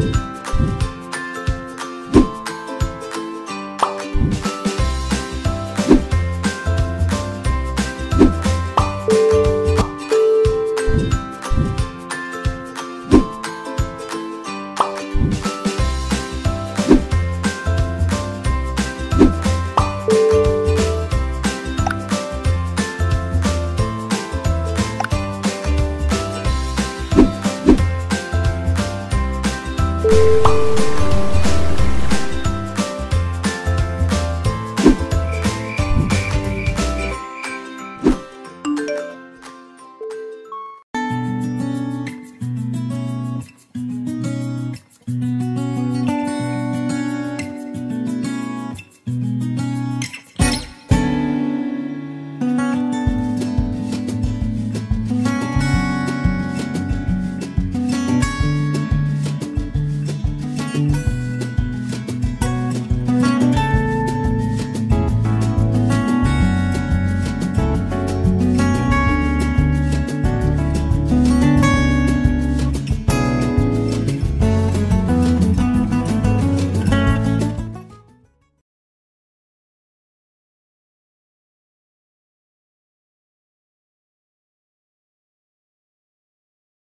you you.